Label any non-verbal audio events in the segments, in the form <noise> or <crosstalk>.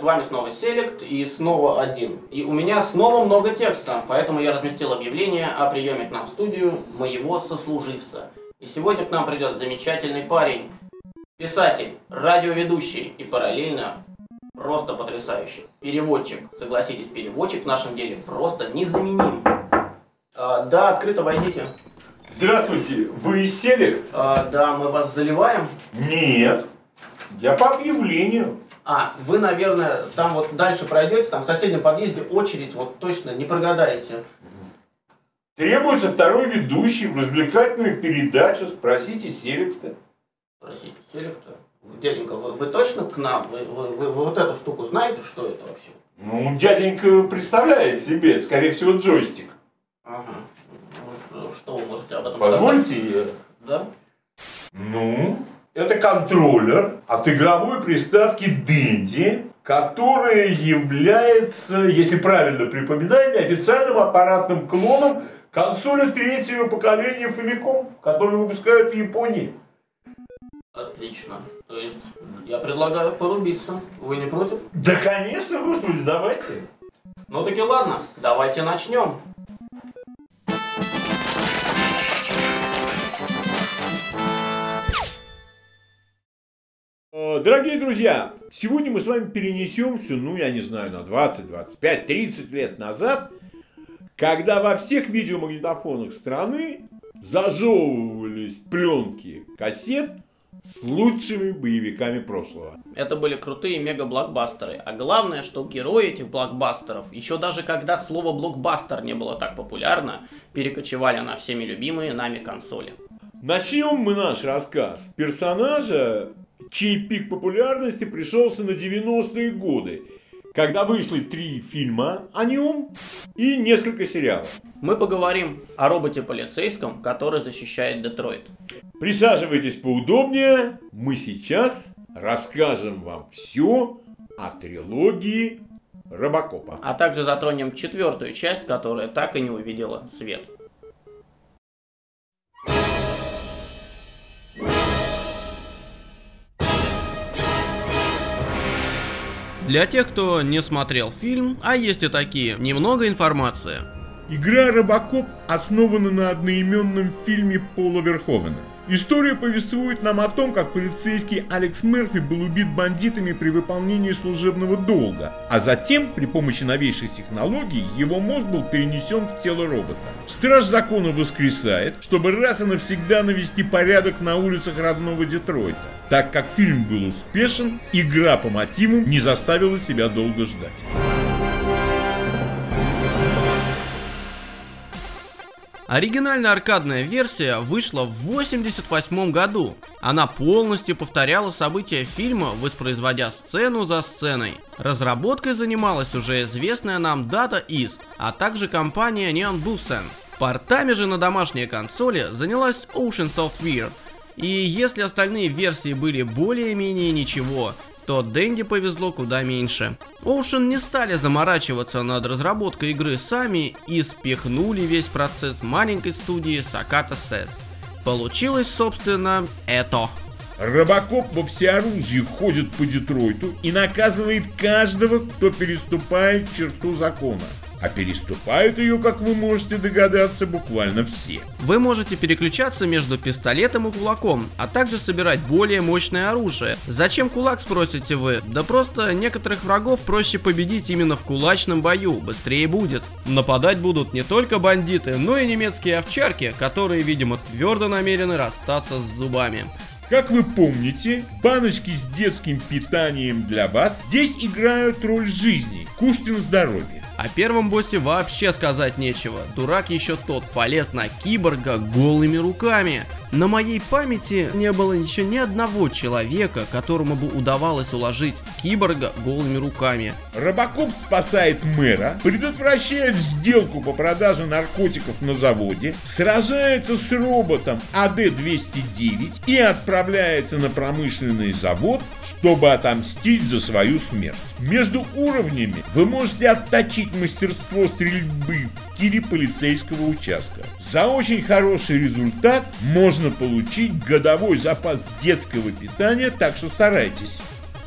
Привет, с вами снова Селект и снова один. И у меня снова много текста, поэтому я разместил объявление о приеме к нам в студию моего сослуживца. И сегодня к нам придет замечательный парень, писатель, радиоведущий и параллельно просто потрясающий. Переводчик, согласитесь, переводчик в нашем деле просто незаменим. А, да, открыто войдите. Здравствуйте, вы Селект? А, да, мы вас заливаем. Нет, я по объявлению. А, вы, наверное, там вот дальше пройдете, там в соседнем подъезде очередь, вот точно не прогадаете. Требуется второй ведущий в развлекательную передачу «Спросите Селекта». Спросите, селектор. Дяденька, вы, вы точно к нам? Вы, вы, вы- вы вот эту штуку знаете, что это вообще? Ну, дяденька представляет себе, скорее всего, джойстик. Ага. Ну, Что вы можете об этом Позвольте я. сказать? Да? Ну, это контроллер от игровой приставки Dendy, которая является, если правильно припоминаю, официальным аппаратным клоном консоли третьего поколения Famicom, которую выпускают в Японии. Отлично. То есть, я предлагаю порубиться. Вы не против? Да, конечно, господи, давайте. Ну таки ладно, давайте начнем. Дорогие друзья, сегодня мы с вами перенесемся, ну, я не знаю, на 20, 25, 30 лет назад, когда во всех видеомагнитофонах страны зажевывались пленки кассет с лучшими боевиками прошлого. Это были крутые мега-блокбастеры. А главное, что герои этих блокбастеров, еще даже когда слово блокбастер не было так популярно, перекочевали на всеми любимые нами консоли. Начнем мы наш рассказ с персонажа, чей пик популярности пришелся на 90-е годы, когда вышли три фильма о нем и несколько сериалов. Мы поговорим о роботе-полицейском, который защищает Детройт. Присаживайтесь поудобнее, мы сейчас расскажем вам все о трилогии Робокопа. А также затронем четвертую часть, которая так и не увидела свет. Для тех, кто не смотрел фильм, а есть и такие, немного информации. Игра Робокоп основана на одноименном фильме Пола Верховена. История повествует нам о том, как полицейский Алекс Мерфи был убит бандитами при выполнении служебного долга, а затем при помощи новейших технологий его мозг был перенесен в тело робота. Страж закона воскресает, чтобы раз и навсегда навести порядок на улицах родного Детройта. Так как фильм был успешен, игра по мотивам не заставила себя долго ждать. Оригинальная аркадная версия вышла в 1988 году. Она полностью повторяла события фильма, воспроизводя сцену за сценой. Разработкой занималась уже известная нам Data East, а также компания Neon Busen. Портами же на домашние консоли занялась Ocean Software. И если остальные версии были более-менее ничего, то Дэнди повезло куда меньше. Ocean не стали заморачиваться над разработкой игры сами и спихнули весь процесс маленькой студии Sakata Says. Получилось, собственно, это. Робокоп во всеоружии ходит по Детройту и наказывает каждого, кто переступает черту закона. А переступают ее, как вы можете догадаться, буквально все. Вы можете переключаться между пистолетом и кулаком, а также собирать более мощное оружие. Зачем кулак, спросите вы? Да просто некоторых врагов проще победить именно в кулачном бою, быстрее будет. Нападать будут не только бандиты, но и немецкие овчарки, которые, видимо, твердо намерены расстаться с зубами. Как вы помните, баночки с детским питанием для вас здесь играют роль жизни. Кушайте на здоровье. О первом боссе вообще сказать нечего. Дурак еще тот полез на киборга голыми руками. На моей памяти не было еще ни одного человека, которому бы удавалось уложить киборга голыми руками. Робокоп спасает мэра, предотвращает сделку по продаже наркотиков на заводе, сражается с роботом АД-209 и отправляется на промышленный завод, чтобы отомстить за свою смерть. Между уровнями вы можете отточить мастерство стрельбы тире полицейского участка. За очень хороший результат можно получить годовой запас детского питания, так что старайтесь.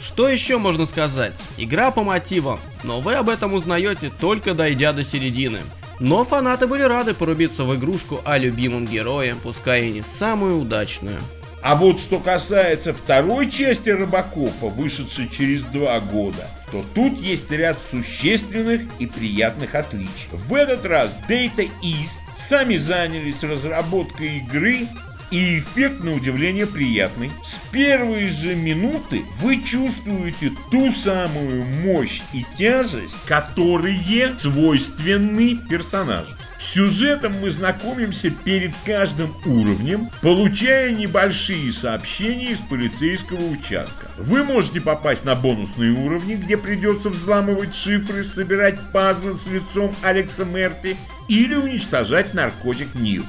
Что еще можно сказать? Игра по мотивам, но вы об этом узнаете только дойдя до середины. Но фанаты были рады порубиться в игрушку о любимом герое, пускай и не самую удачную. А вот что касается второй части Робокопа, вышедшей через два года, то тут есть ряд существенных и приятных отличий. В этот раз Data East сами занялись разработкой игры и эффект, на удивление, приятный. С первой же минуты вы чувствуете ту самую мощь и тяжесть, которые свойственны персонажу. Сюжетом мы знакомимся перед каждым уровнем, получая небольшие сообщения из полицейского участка. Вы можете попасть на бонусные уровни, где придется взламывать шифры, собирать пазлы с лицом Алекса Мерфи или уничтожать наркотик Нил.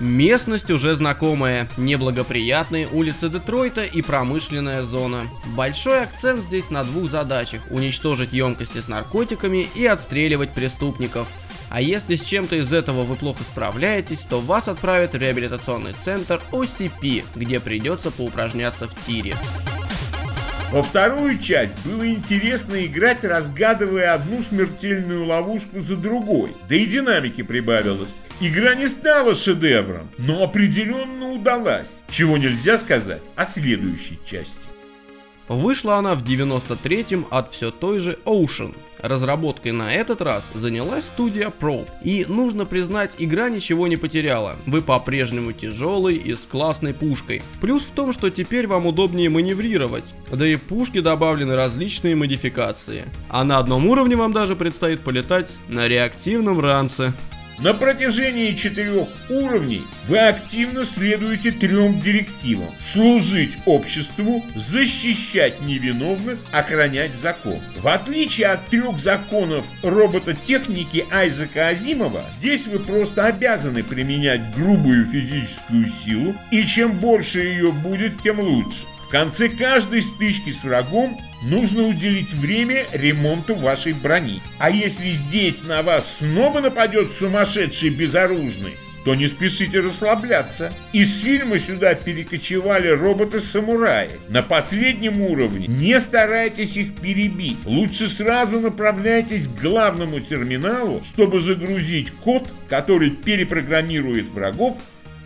Местность уже знакомая, неблагоприятные улицы Детройта и промышленная зона. Большой акцент здесь на двух задачах – уничтожить емкости с наркотиками и отстреливать преступников. А если с чем-то из этого вы плохо справляетесь, то вас отправят в реабилитационный центр OCP, где придется поупражняться в тире. Во вторую часть было интересно играть, разгадывая одну смертельную ловушку за другой, да и динамики прибавилось. Игра не стала шедевром, но определенно удалась, чего нельзя сказать о следующей части. Вышла она в 93-м от все той же Ocean. Разработкой на этот раз занялась студия Probe. И нужно признать, игра ничего не потеряла. Вы по-прежнему тяжелый и с классной пушкой. Плюс в том, что теперь вам удобнее маневрировать. Да и в пушке добавлены различные модификации. А на одном уровне вам даже предстоит полетать на реактивном ранце. На протяжении четырех уровней вы активно следуете трем директивам. Служить обществу, защищать невиновных, охранять закон. В отличие от трех законов робототехники Айзека Азимова, здесь вы просто обязаны применять грубую физическую силу, и чем больше ее будет, тем лучше. В конце каждой стычки с врагом нужно уделить время ремонту вашей брони. А если здесь на вас снова нападет сумасшедший безоружный, то не спешите расслабляться. Из фильма сюда перекочевали роботы-самураи. На последнем уровне не старайтесь их перебить. Лучше сразу направляйтесь к главному терминалу, чтобы загрузить код, который перепрограммирует врагов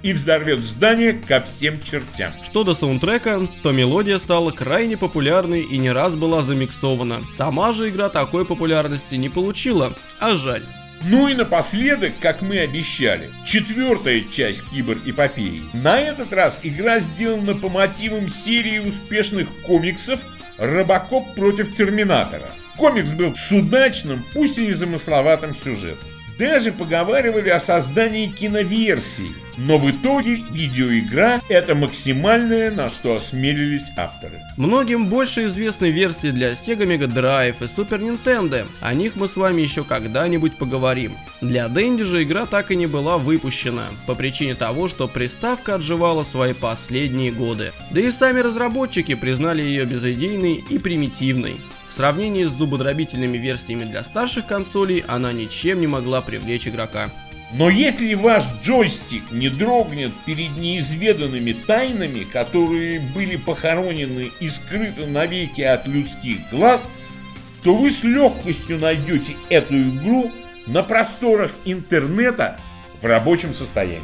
и взорвет здание ко всем чертям. Что до саундтрека, то мелодия стала крайне популярной и не раз была замиксована. Сама же игра такой популярности не получила, а жаль. Ну и напоследок, как мы обещали, четвертая часть кибер-эпопеи. На этот раз игра сделана по мотивам серии успешных комиксов «Робокоп против Терминатора». Комикс был с удачным, пусть и незамысловатым сюжетом. Даже поговаривали о создании киноверсии, но в итоге видеоигра – это максимальное, на что осмелились авторы. Многим больше известны версии для Sega Mega Drive и Super Nintendo, о них мы с вами еще когда-нибудь поговорим. Для Dendy же игра так и не была выпущена, по причине того, что приставка отживала свои последние годы. Да и сами разработчики признали ее безыдейной и примитивной. В сравнении с зубодробительными версиями для старших консолей она ничем не могла привлечь игрока. Но если ваш джойстик не дрогнет перед неизведанными тайнами, которые были похоронены и скрыты навеки от людских глаз, то вы с легкостью найдете эту игру на просторах интернета в рабочем состоянии.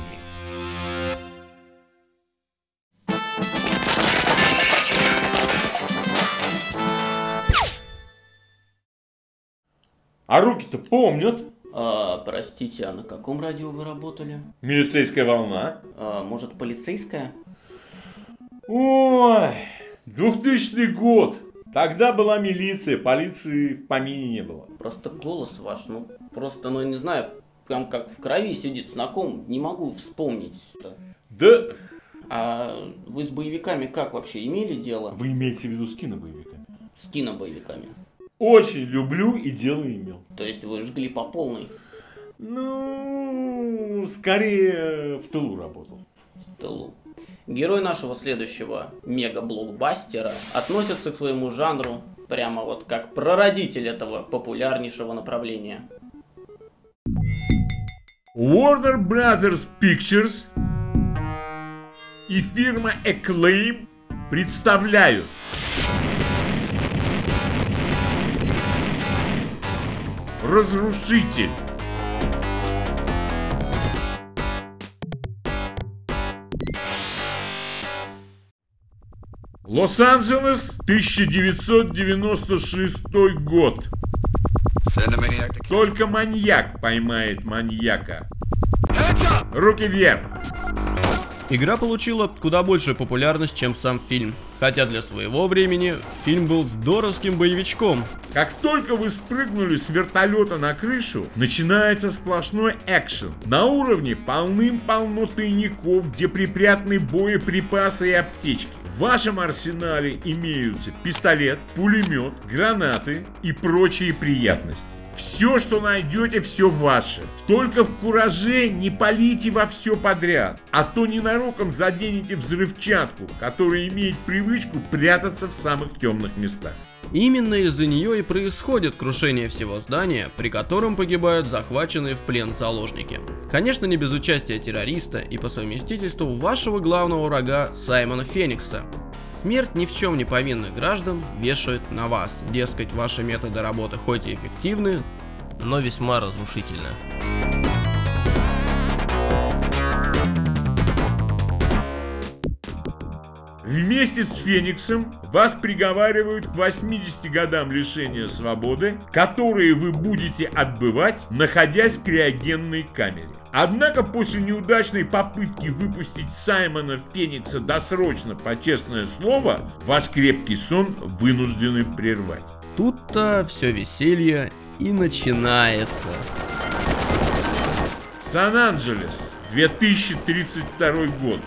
А руки-то помнят. А, простите, а на каком радио вы работали? Милицейская волна. А, может, полицейская? Ой, 2000 год. Тогда была милиция, полиции в помине не было. Просто голос ваш, ну, просто, ну, не знаю, прям как в крови сидит знаком, не могу вспомнить. Да... А вы с боевиками как вообще имели дело? Вы имеете в виду с кинобоевиками? С кинобоевиками. Очень люблю и дело имел. То есть вы жгли по полной? Ну, скорее в тылу работал. В тылу. Герой нашего следующего мега-блокбастера относится к своему жанру прямо вот как прародитель этого популярнейшего направления. Warner Brothers Pictures и фирма Acclaim представляют Разрушитель Лос-Анджелес, 1996 год. Только маньяк поймает маньяка. Руки вверх. Игра получила куда большую популярность, чем сам фильм. Хотя для своего времени фильм был здоровским боевичком. Как только вы спрыгнули с вертолета на крышу, начинается сплошной экшен. На уровне полным-полно тайников, где припрятаны боеприпасы и аптечки. В вашем арсенале имеются пистолет, пулемет, гранаты и прочие приятности. Все, что найдете, все ваше. Только в кураже не полите во все подряд, а то ненароком заденете взрывчатку, которая имеет привычку прятаться в самых темных местах. Именно из-за нее и происходит крушение всего здания, при котором погибают захваченные в плен заложники. Конечно, не без участия террориста и по совместительству вашего главного врага Саймона Феникса. Смерть ни в чем не повинных граждан вешают на вас. Дескать, ваши методы работы хоть и эффективны, но весьма разрушительны. Вместе с Фениксом вас приговаривают к 80 годам лишения свободы, которые вы будете отбывать, находясь в криогенной камере. Однако после неудачной попытки выпустить Саймона Феникса досрочно по честное слово, ваш крепкий сон вынуждены прервать. Тут-то все веселье и начинается. Сан-Анджелес, 2032 год.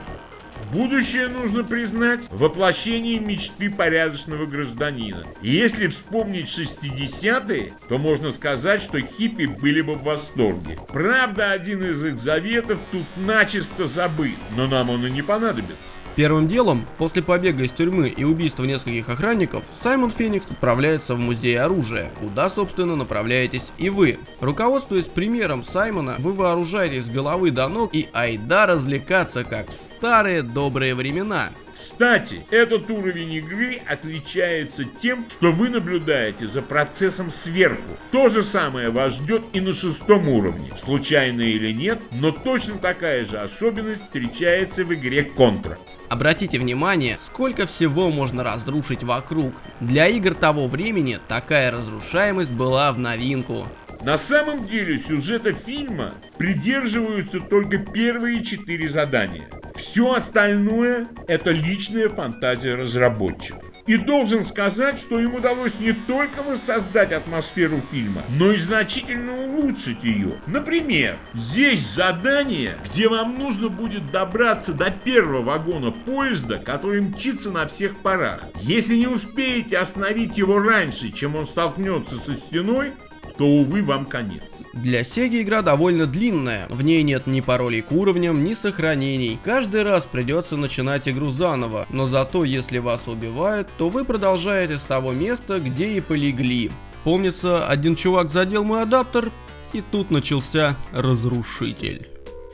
Будущее, нужно признать, воплощение мечты порядочного гражданина. И если вспомнить 60-е, то можно сказать, что хиппи были бы в восторге. Правда, один из их заветов тут начисто забыт, но нам он и не понадобится. Первым делом, после побега из тюрьмы и убийства нескольких охранников, Саймон Феникс отправляется в музей оружия, куда, собственно, направляетесь и вы. Руководствуясь примером Саймона, вы вооружаетесь с головы до ног и айда развлекаться, как в старые добрые времена. Кстати, этот уровень игры отличается тем, что вы наблюдаете за процессом сверху. То же самое вас ждет и на шестом уровне. Случайно или нет, но точно такая же особенность встречается в игре Contra. Обратите внимание, сколько всего можно разрушить вокруг. Для игр того времени такая разрушаемость была в новинку. На самом деле сюжета фильма придерживаются только первые четыре задания. Все остальное это личная фантазия разработчика. И должен сказать, что им удалось не только воссоздать атмосферу фильма, но и значительно улучшить ее. Например, есть задание, где вам нужно будет добраться до первого вагона поезда, который мчится на всех парах. Если не успеете остановить его раньше, чем он столкнется со стеной, то, увы, вам конец. Для Sega игра довольно длинная, в ней нет ни паролей к уровням, ни сохранений. Каждый раз придется начинать игру заново, но зато если вас убивают, то вы продолжаете с того места, где и полегли. Помнится, один чувак задел мой адаптер, и тут начался разрушитель.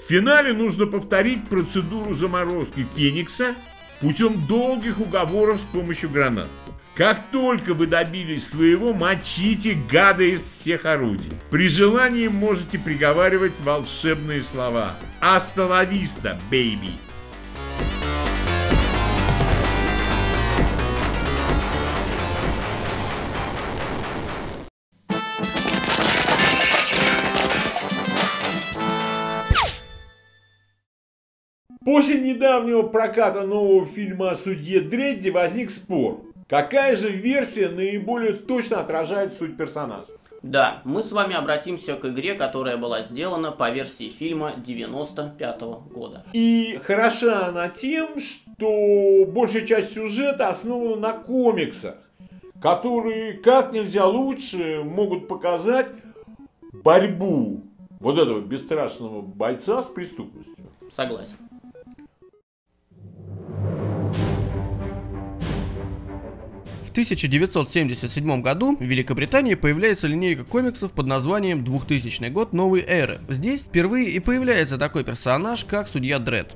В финале нужно повторить процедуру заморозки Феникса путем долгих уговоров с помощью гранат. Как только вы добились своего, мочите гада из всех орудий. При желании можете приговаривать волшебные слова. Асталависта, бейби. После недавнего проката нового фильма о судье Дредди возник спор. Какая же версия наиболее точно отражает суть персонажа? Да, мы с вами обратимся к игре, которая была сделана по версии фильма 95 года. И хороша она тем, что большая часть сюжета основана на комиксах, которые как нельзя лучше могут показать борьбу вот этого бесстрашного бойца с преступностью. Согласен. В 1977 году в Великобритании появляется линейка комиксов под названием «2000 год новой эры». Здесь впервые и появляется такой персонаж, как Судья Дред.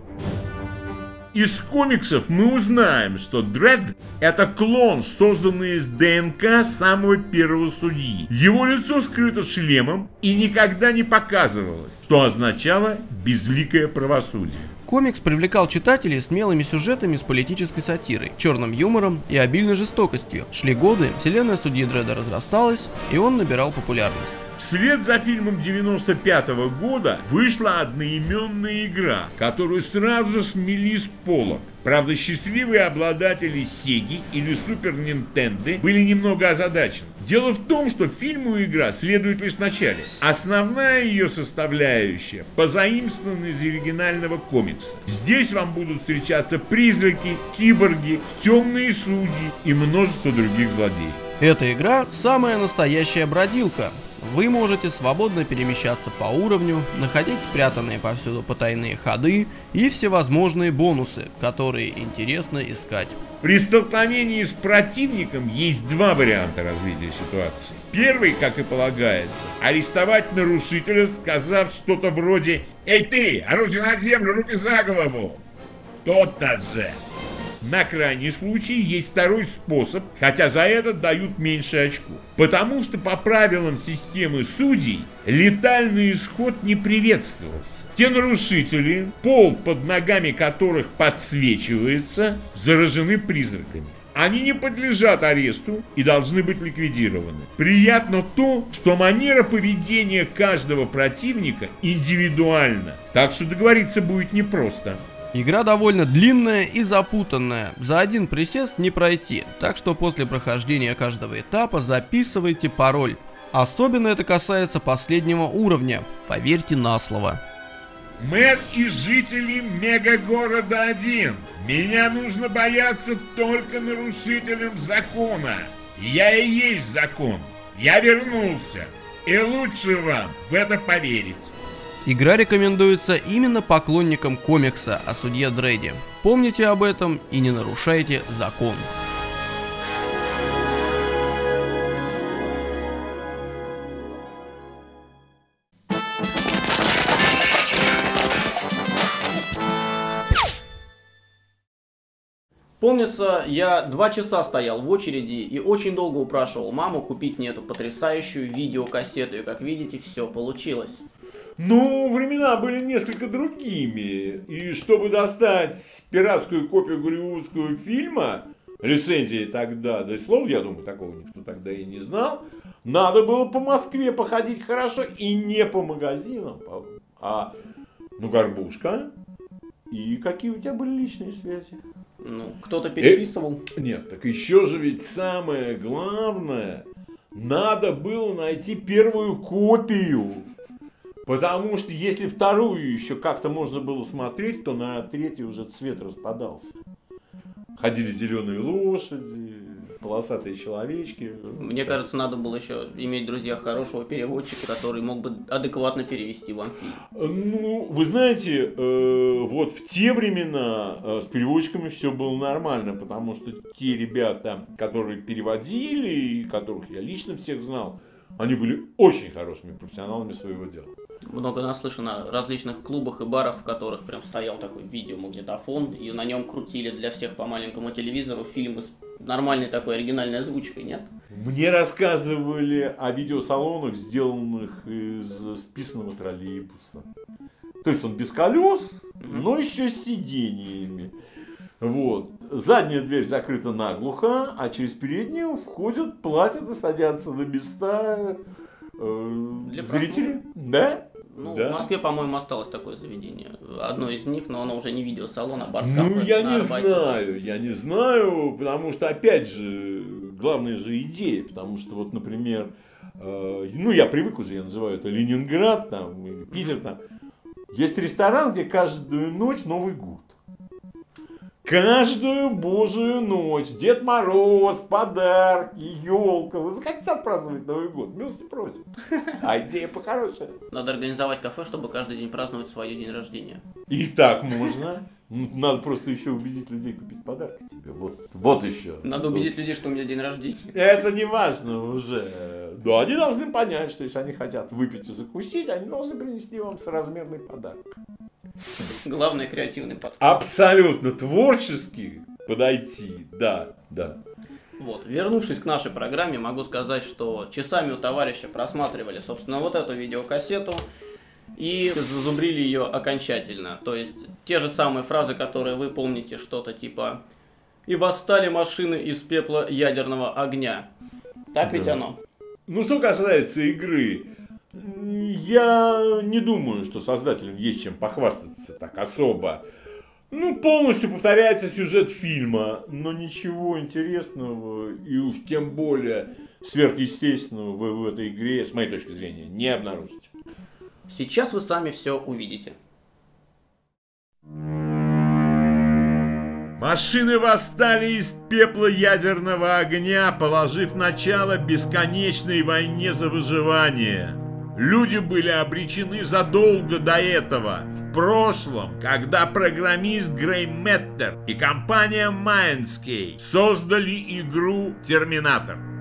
Из комиксов мы узнаем, что Дред – это клон, созданный из ДНК самого первого судьи. Его лицо скрыто шлемом и никогда не показывалось, что означало «безликое правосудие». Комикс привлекал читателей смелыми сюжетами с политической сатирой, черным юмором и обильной жестокостью. Шли годы, вселенная судьи Дреда разрасталась, и он набирал популярность. Вслед за фильмом 95 -го года вышла одноименная игра, которую сразу же смели с полок. Правда, счастливые обладатели Сеги или Супер Нинтенды были немного озадачены. Дело в том, что фильму игра следует лишь в начале. Основная ее составляющая позаимствована из оригинального комикса. Здесь вам будут встречаться призраки, киборги, темные судьи и множество других злодеев. Эта игра самая настоящая бродилка. Вы можете свободно перемещаться по уровню, находить спрятанные повсюду потайные ходы и всевозможные бонусы, которые интересно искать. При столкновении с противником есть два варианта развития ситуации. Первый, как и полагается, арестовать нарушителя, сказав что-то вроде «Эй ты, оружие на землю, руки за голову!» Тот-то же! На крайний случай есть второй способ, хотя за этот дают меньше очков. Потому что по правилам системы судей летальный исход не приветствовался. Те нарушители, пол под ногами которых подсвечивается, заражены призраками. Они не подлежат аресту и должны быть ликвидированы. Приятно то, что манера поведения каждого противника индивидуальна, так что договориться будет непросто. Игра довольно длинная и запутанная, за один присест не пройти, так что после прохождения каждого этапа записывайте пароль. Особенно это касается последнего уровня, поверьте на слово. Мэр и жители мегагорода 1. Меня нужно бояться только нарушителям закона. Я и есть закон. Я вернулся. И лучше вам в это поверить. Игра рекомендуется именно поклонникам комикса о судье Дрейде. Помните об этом и не нарушайте закон. Помнится, я два часа стоял в очереди и очень долго упрашивал маму купить мне эту потрясающую видеокассету. И как видите, все получилось. Ну, времена были несколько другими. И чтобы достать пиратскую копию голливудского фильма, лицензии тогда, да и слов, я думаю, такого никто тогда и не знал, надо было по Москве походить хорошо и не по магазинам, а, ну, горбушка. И какие у тебя были личные связи? Ну, кто-то переписывал. Э, нет, так еще же ведь самое главное, надо было найти первую копию. Потому что если вторую еще как-то можно было смотреть, то на третью уже цвет распадался. Ходили зеленые лошади, полосатые человечки. Мне кажется, надо было еще иметь, друзья, хорошего переводчика, который мог бы адекватно перевести вам фильм. Ну, вы знаете, э, вот в те времена э, с переводчиками все было нормально, потому что те ребята, которые переводили, и которых я лично всех знал, они были очень хорошими профессионалами своего дела много наслышано о различных клубах и барах, в которых прям стоял такой видеомагнитофон, и на нем крутили для всех по маленькому телевизору фильмы с нормальной такой оригинальной озвучкой, нет? Мне рассказывали о видеосалонах, сделанных из списанного троллейбуса. То есть он без колес, но еще с сидениями. Вот. Задняя дверь закрыта наглухо, а через переднюю входят, платят и садятся на места э, зрители. Да? Ну, Да. в Москве, по-моему, осталось такое заведение. Одно из них, но оно уже не видеосалон, а бар Ну, я не знаю, я не знаю, потому что, опять же, главная же идея, потому что, вот, например, э, ну, я привык уже, я называю это Ленинград, там, Питер, там, есть ресторан, где каждую ночь Новый год. Каждую божию ночь Дед Мороз, подарки, елка. Вы захотите отпраздновать Новый год? Милости просим. А идея похорошая. Надо организовать кафе, чтобы каждый день праздновать свой день рождения. И так можно. Ну, Надо просто еще убедить людей купить подарки тебе. Вот, вот еще. Надо Тут- убедить людей, что у меня день рождения. Это не важно уже. Но они должны понять, что если они хотят выпить и закусить, они должны принести вам соразмерный подарок. <laughs> Главное креативный подход. Абсолютно творчески подойти, да, да. Вот, вернувшись к нашей программе, могу сказать, что часами у товарища просматривали, собственно, вот эту видеокассету и зазубрили ее окончательно. То есть, те же самые фразы, которые вы помните, что-то типа «И восстали машины из пепла ядерного огня». Так ведь Да. оно? Ну, что касается игры, я не думаю, что создателям есть чем похвастаться так особо. Ну, полностью повторяется сюжет фильма, но ничего интересного и уж тем более сверхъестественного вы в этой игре, с моей точки зрения, не обнаружите. Сейчас вы сами все увидите. Машины восстали из пепла ядерного огня, положив начало бесконечной войне за выживание. Люди были обречены задолго до этого, в прошлом, когда программист Грей Меттер и компания Mindscape создали игру «Терминатор».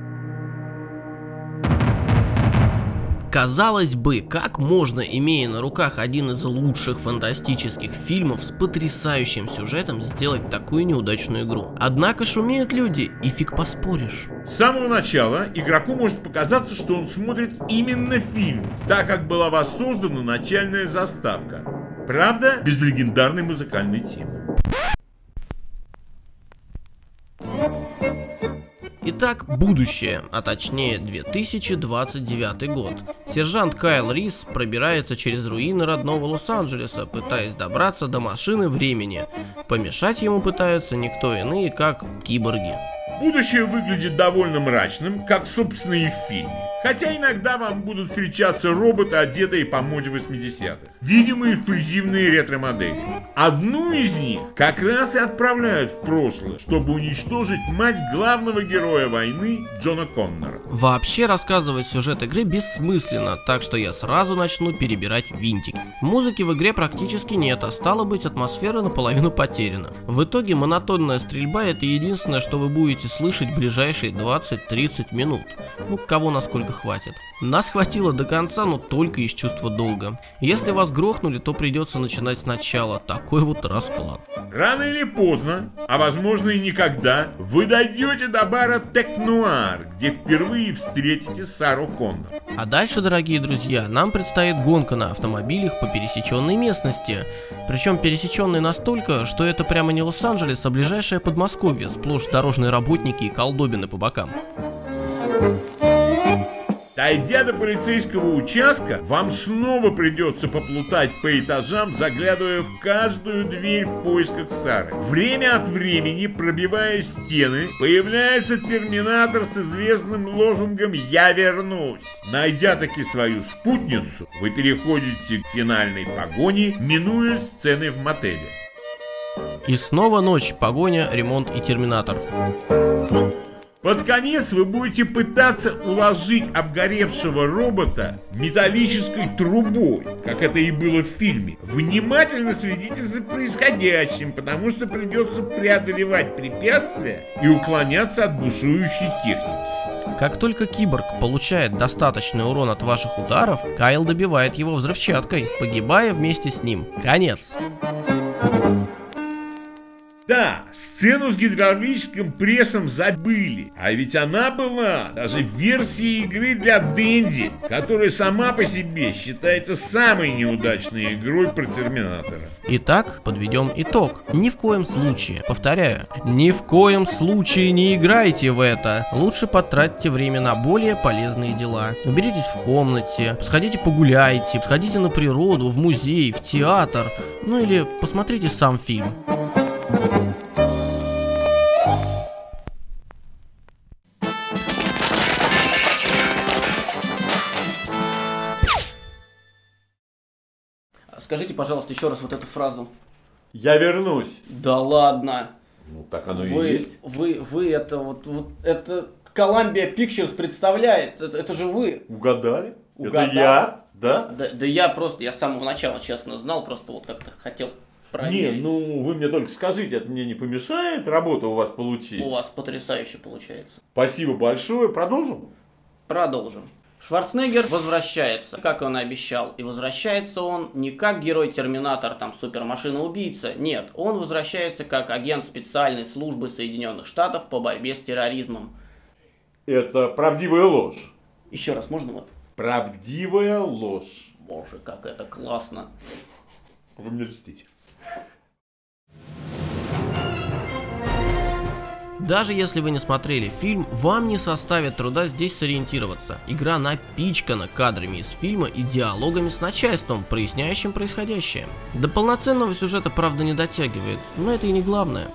Казалось бы, как можно, имея на руках один из лучших фантастических фильмов с потрясающим сюжетом, сделать такую неудачную игру? Однако шумеют люди, и фиг поспоришь. С самого начала игроку может показаться, что он смотрит именно фильм, так как была воссоздана начальная заставка. Правда, без легендарной музыкальной темы. Итак, будущее, а точнее 2029 год. Сержант Кайл Рис пробирается через руины родного Лос-Анджелеса, пытаясь добраться до машины времени. Помешать ему пытаются никто иные, как киборги. Будущее выглядит довольно мрачным, как в фильме. Хотя иногда вам будут встречаться роботы, одетые по моде 80-х. Видимо, эксклюзивные ретро-модели. Одну из них как раз и отправляют в прошлое, чтобы уничтожить мать главного героя войны Джона Коннора. Вообще рассказывать сюжет игры бессмысленно, так что я сразу начну перебирать винтики. Музыки в игре практически нет, а стало быть атмосфера наполовину потеряна. В итоге монотонная стрельба это единственное, что вы будете слышать ближайшие 20-30 минут. Ну, кого насколько хватит. Нас хватило до конца, но только из чувства долга. Если вас грохнули, то придется начинать сначала. Такой вот расклад. Рано или поздно, а возможно и никогда, вы дойдете до бара Технуар, где впервые встретите Сару Коннор. А дальше, дорогие друзья, нам предстоит гонка на автомобилях по пересеченной местности. Причем пересеченной настолько, что это прямо не Лос-Анджелес, а ближайшее Подмосковье, сплошь дорожные работники и колдобины по бокам. Дойдя до полицейского участка, вам снова придется поплутать по этажам, заглядывая в каждую дверь в поисках Сары. Время от времени, пробивая стены, появляется терминатор с известным лозунгом «Я вернусь». Найдя таки свою спутницу, вы переходите к финальной погоне, минуя сцены в мотеле. И снова ночь, погоня, ремонт и терминатор. Под конец вы будете пытаться уложить обгоревшего робота металлической трубой, как это и было в фильме. Внимательно следите за происходящим, потому что придется преодолевать препятствия и уклоняться от бушующей техники. Как только киборг получает достаточный урон от ваших ударов, Кайл добивает его взрывчаткой, погибая вместе с ним. Конец. Да, сцену с гидравлическим прессом забыли, а ведь она была даже в версии игры для Дэнди, которая сама по себе считается самой неудачной игрой про Терминатора. Итак, подведем итог. Ни в коем случае, повторяю, ни в коем случае не играйте в это. Лучше потратьте время на более полезные дела. Уберитесь в комнате, сходите погуляйте, сходите на природу, в музей, в театр, ну или посмотрите сам фильм. Скажите, пожалуйста, еще раз вот эту фразу. Я вернусь. Да ладно. Ну, так оно Вы, вы, вы это вот, вот это Columbia Pictures представляет. Это, это же вы. Угадали? Угадал. Это я, да? Да, да я просто, я с самого начала, честно, знал, просто вот как-то хотел Не, проверить. ну вы мне только скажите, это мне не помешает работа у вас получить? У вас потрясающе получается. Спасибо большое. Продолжим? Продолжим. Шварценеггер возвращается, как он и обещал. И возвращается он не как герой Терминатор, там, супермашина-убийца. Нет, он возвращается как агент специальной службы Соединенных Штатов по борьбе с терроризмом. Это правдивая ложь. Еще раз, можно вот? Правдивая ложь. Боже, как это классно. Вы мне льстите. Даже если вы не смотрели фильм, вам не составит труда здесь сориентироваться. Игра напичкана кадрами из фильма и диалогами с начальством, проясняющим происходящее. До полноценного сюжета, правда, не дотягивает, но это и не главное.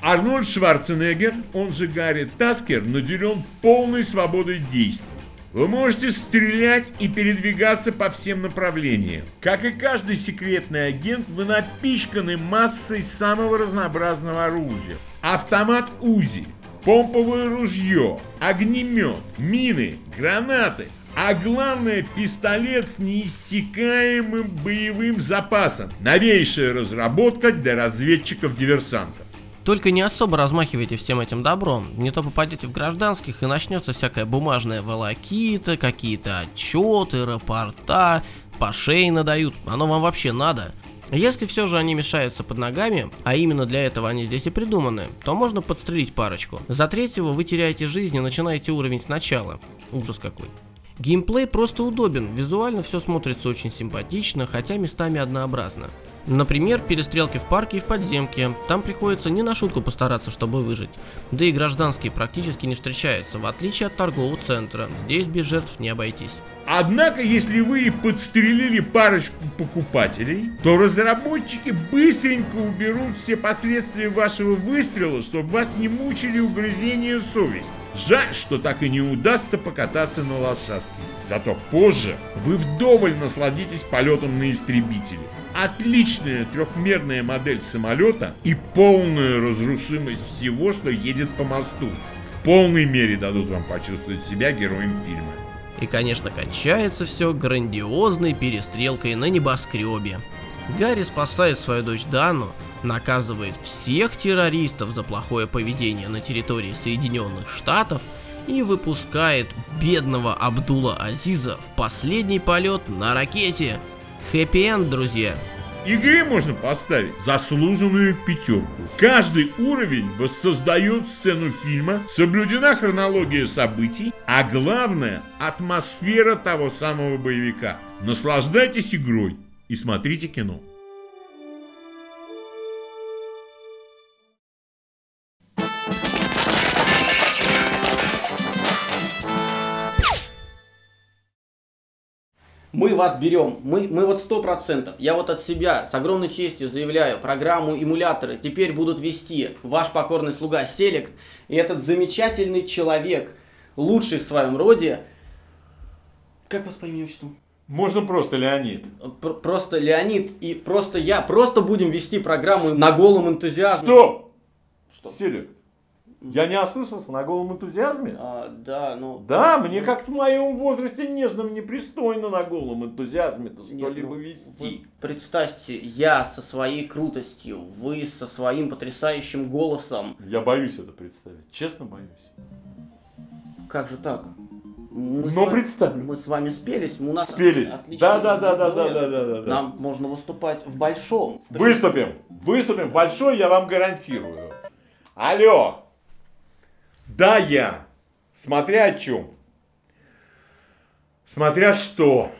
Арнольд Шварценеггер, он же Гарри Таскер, наделен полной свободой действий. Вы можете стрелять и передвигаться по всем направлениям. Как и каждый секретный агент, вы напичканы массой самого разнообразного оружия. Автомат УЗИ, помповое ружье, огнемет, мины, гранаты, а главное пистолет с неиссякаемым боевым запасом. Новейшая разработка для разведчиков-диверсантов. Только не особо размахивайте всем этим добром, не то попадете в гражданских и начнется всякая бумажная волокита, какие-то отчеты, рапорта, по шее надают, оно вам вообще надо. Если все же они мешаются под ногами, а именно для этого они здесь и придуманы, то можно подстрелить парочку. За третьего вы теряете жизнь и начинаете уровень сначала. Ужас какой. Геймплей просто удобен, визуально все смотрится очень симпатично, хотя местами однообразно. Например, перестрелки в парке и в подземке. Там приходится не на шутку постараться, чтобы выжить. Да и гражданские практически не встречаются, в отличие от торгового центра. Здесь без жертв не обойтись. Однако, если вы подстрелили парочку покупателей, то разработчики быстренько уберут все последствия вашего выстрела, чтобы вас не мучили угрызения совести. Жаль, что так и не удастся покататься на лошадке. Зато позже вы вдоволь насладитесь полетом на истребителе. Отличная трехмерная модель самолета и полная разрушимость всего, что едет по мосту. В полной мере дадут вам почувствовать себя героем фильма. И, конечно, кончается все грандиозной перестрелкой на небоскребе. Гарри спасает свою дочь Дану, наказывает всех террористов за плохое поведение на территории Соединенных Штатов и выпускает бедного Абдула Азиза в последний полет на ракете. Хэппи-энд, друзья. Игре можно поставить заслуженную пятерку. Каждый уровень воссоздает сцену фильма, соблюдена хронология событий, а главное атмосфера того самого боевика. Наслаждайтесь игрой и смотрите кино. Мы вас берем, мы, мы вот сто процентов, я вот от себя с огромной честью заявляю, программу эмуляторы теперь будут вести ваш покорный слуга Селект и этот замечательный человек, лучший в своем роде, как вас по имени отчеству? Можно просто Леонид. Пр- просто Леонид и просто я, просто будем вести программу на голом энтузиазме. Стоп! Что? Селек, я не ослышался на голом энтузиазме? А, да, ну... Да, мне как в моем возрасте нежном непристойно на голом энтузиазме-то Нет, что-либо ну, вести. вы представьте, я со своей крутостью, вы со своим потрясающим голосом. Я боюсь это представить, честно боюсь. Как же так? Мы Но вами- представь. Мы с вами спелись, у нас Спелись. Да, да, да, да, да, да, да, да, да. Нам можно выступать в большом. в Выступим, выступим большой, я вам гарантирую. Алло. Да, я. Смотря о чем. Смотря что.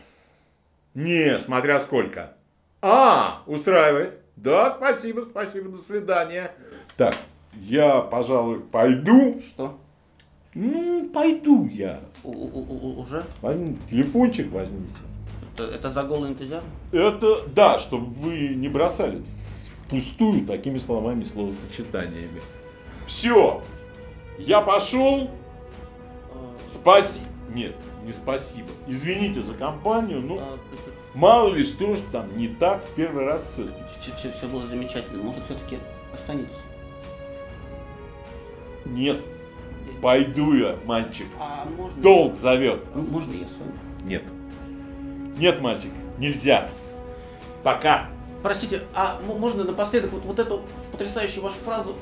Не, смотря сколько. А, устраивает. Да, спасибо, спасибо, до свидания. Так, я, пожалуй, пойду. Что? Ну, пойду я. У- у- у- уже? Возьми, телефончик возьмите. Это, это за голый энтузиазм? Это, да, чтобы вы не бросались впустую такими словами, словосочетаниями. Все, я пошел. Спасибо. Нет, не спасибо. Извините за компанию, ну, а, мало ли что ж там не так в первый раз все. все, все, все было замечательно. Может, все-таки останетесь? Нет, пойду я, мальчик. А можно... Долг зовет. А Можно я с вами? Нет. Нет, мальчик, нельзя. Пока. Простите, а можно напоследок вот, вот эту потрясающую вашу фразу?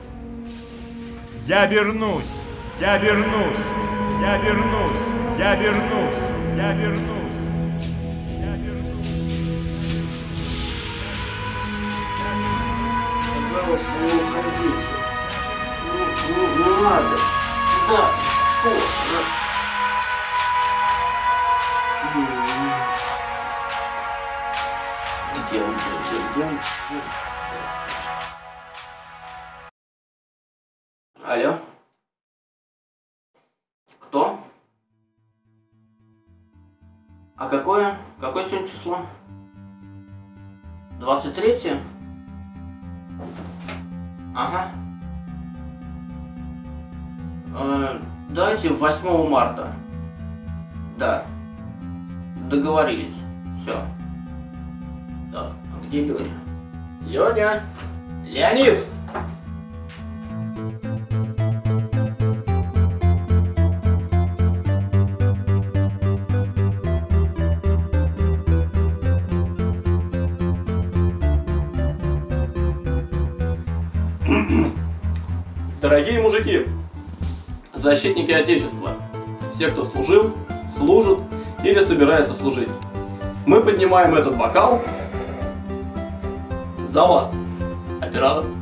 Я вернусь. Я вернусь! Я вернусь! Я вернусь! Я вернусь! Я вернусь! Пожалуйста, не уходите. Не, не, не надо. Алло? Кто? А какое? Какое сегодня число? 23 Ага. Э, давайте 8 марта. Да. Договорились. Все. Так, а где Леня? Леня! Леонид! Защитники Отечества, все, кто служил, служит или собирается служить, мы поднимаем этот бокал за вас, оператор.